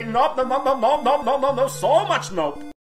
Nope, no, no, no, no, no, no, no, so much nope.